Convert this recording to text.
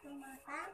Selamat makan.